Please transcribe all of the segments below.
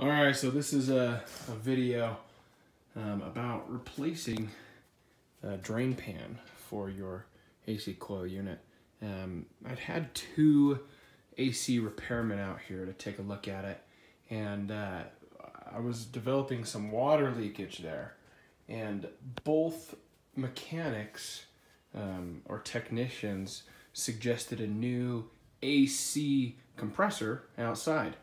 All right, so this is a, a video um, about replacing a drain pan for your AC coil unit. Um, I'd had two AC repairmen out here to take a look at it, and uh, I was developing some water leakage there, and both mechanics um, or technicians suggested a new AC compressor outside.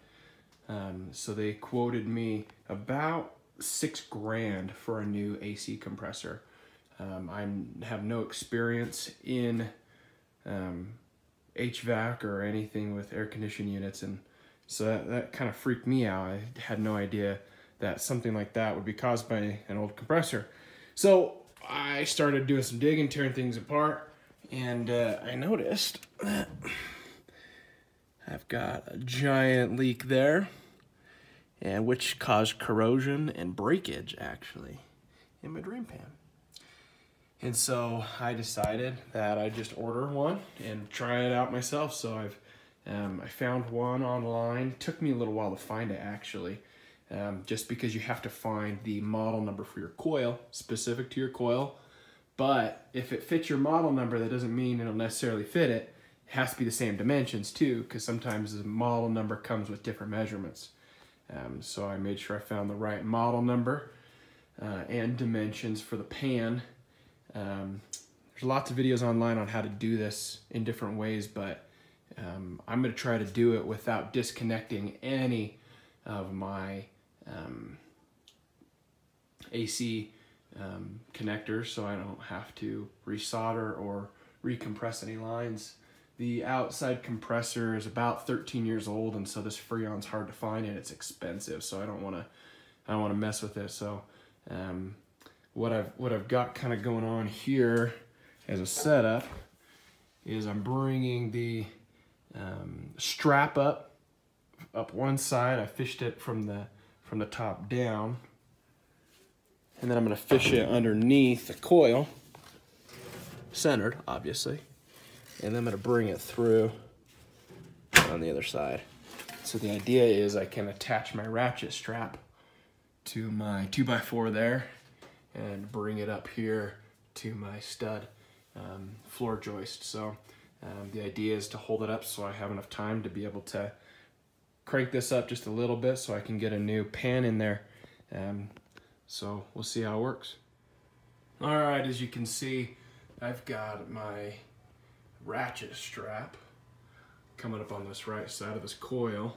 Um, so they quoted me about six grand for a new AC compressor. Um, I have no experience in um, HVAC or anything with air conditioning units, and so that, that kind of freaked me out. I had no idea that something like that would be caused by an old compressor. So I started doing some digging, tearing things apart, and uh, I noticed that I've got a giant leak there, and which caused corrosion and breakage actually in my drain pan. And so I decided that I'd just order one and try it out myself. So I've um, I found one online. It took me a little while to find it actually, um, just because you have to find the model number for your coil specific to your coil. But if it fits your model number, that doesn't mean it'll necessarily fit it has to be the same dimensions too, because sometimes the model number comes with different measurements. Um, so I made sure I found the right model number uh, and dimensions for the pan. Um, there's lots of videos online on how to do this in different ways, but um, I'm going to try to do it without disconnecting any of my um, AC um, connectors so I don't have to resolder or recompress any lines. The outside compressor is about 13 years old, and so this Freon's hard to find and it's expensive. So I don't want to, I don't want to mess with it. So um, what I've what I've got kind of going on here as a setup is I'm bringing the um, strap up up one side. I fished it from the from the top down, and then I'm going to fish it underneath the coil, centered, obviously and I'm gonna bring it through on the other side. So the idea is I can attach my ratchet strap to my 2x4 there and bring it up here to my stud um, floor joist. So um, the idea is to hold it up so I have enough time to be able to crank this up just a little bit so I can get a new pan in there. Um, so we'll see how it works. All right, as you can see, I've got my ratchet strap coming up on this right side of this coil.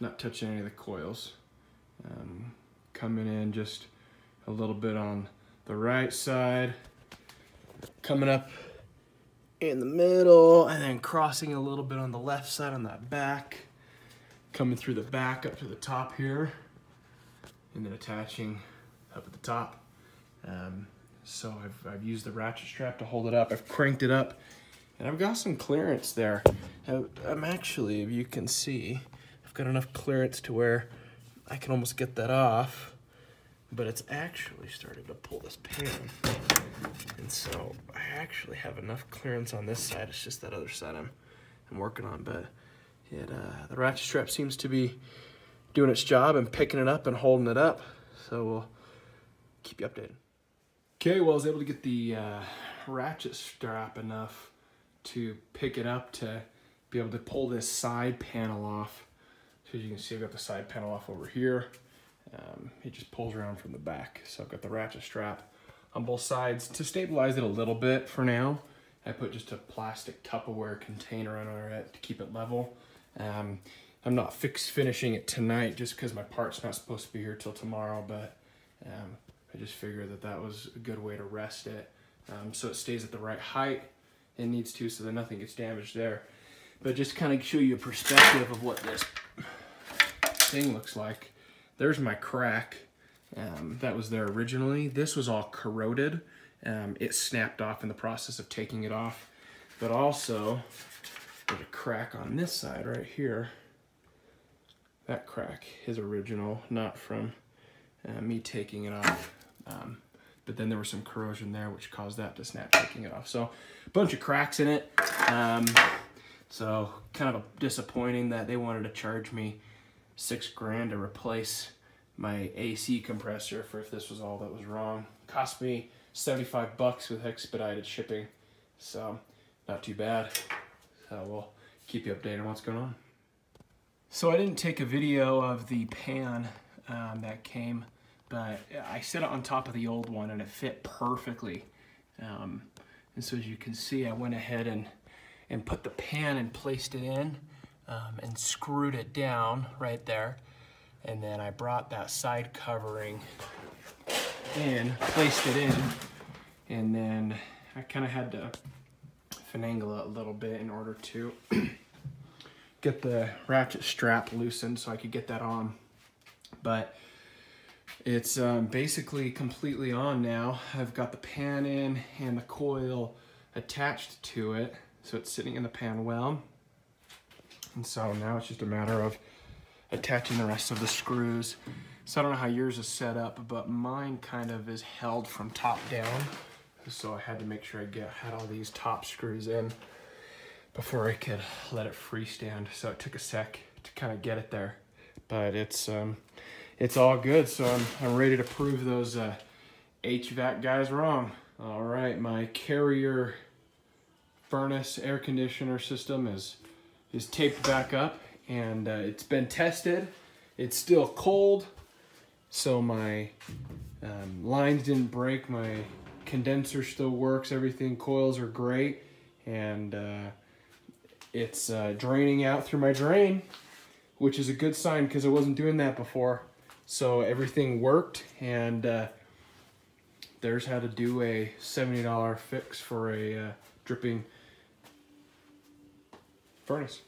Not touching any of the coils. Um, coming in just a little bit on the right side. Coming up in the middle and then crossing a little bit on the left side on that back. Coming through the back up to the top here. And then attaching up at the top. Um, so I've, I've used the ratchet strap to hold it up. I've cranked it up and I've got some clearance there. I'm actually, if you can see, I've got enough clearance to where I can almost get that off, but it's actually starting to pull this pan. And so I actually have enough clearance on this side. It's just that other side I'm, I'm working on, but it, uh, the ratchet strap seems to be doing its job and picking it up and holding it up. So we'll keep you updated. Okay, well, I was able to get the uh, ratchet strap enough to pick it up to be able to pull this side panel off. So as you can see, I've got the side panel off over here. Um, it just pulls around from the back. So I've got the ratchet strap on both sides to stabilize it a little bit for now. I put just a plastic Tupperware container under it to keep it level. Um, I'm not fix finishing it tonight just because my part's not supposed to be here till tomorrow, but um, I just figured that that was a good way to rest it. Um, so it stays at the right height it needs to so that nothing gets damaged there. But just kind of show you a perspective of what this thing looks like. There's my crack um, that was there originally. This was all corroded. Um, it snapped off in the process of taking it off. But also, there's a crack on this side right here. That crack is original, not from uh, me taking it off. Um, but then there was some corrosion there which caused that to snap taking it off. So a bunch of cracks in it. Um, so kind of disappointing that they wanted to charge me six grand to replace my AC compressor for if this was all that was wrong. Cost me 75 bucks with expedited shipping. So not too bad. So we'll keep you updated on what's going on. So I didn't take a video of the pan um, that came, but I set it on top of the old one and it fit perfectly. Um, and so as you can see, I went ahead and, and put the pan and placed it in um, and screwed it down right there. And then I brought that side covering in, placed it in, and then I kind of had to finagle it a little bit in order to get the ratchet strap loosened so I could get that on. But it's um, basically completely on now. I've got the pan in and the coil attached to it. So it's sitting in the pan well. And so now it's just a matter of attaching the rest of the screws. So I don't know how yours is set up, but mine kind of is held from top down. So I had to make sure I get had all these top screws in before I could let it freestand. So it took a sec to kind of get it there, but it's um, it's all good. So I'm, I'm ready to prove those uh, HVAC guys wrong. All right, my carrier furnace air conditioner system is is taped back up and uh, it's been tested. It's still cold, so my um, lines didn't break. My condenser still works. Everything, coils are great, and uh, it's uh, draining out through my drain, which is a good sign because I wasn't doing that before. So everything worked, and uh, there's how to do a $70 fix for a uh, dripping furnace.